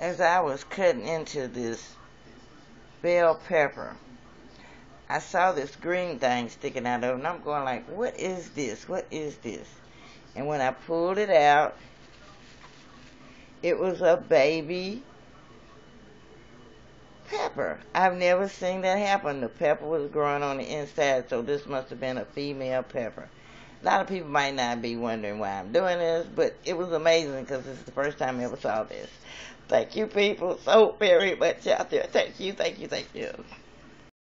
as I was cutting into this bell pepper, I saw this green thing sticking out of it, and I'm going like, what is this? What is this? And when I pulled it out, it was a baby pepper. I've never seen that happen. The pepper was growing on the inside, so this must have been a female pepper. A lot of people might not be wondering why I'm doing this, but it was amazing because this is the first time I ever saw this. Thank you, people, so very much out there. Thank you, thank you, thank you.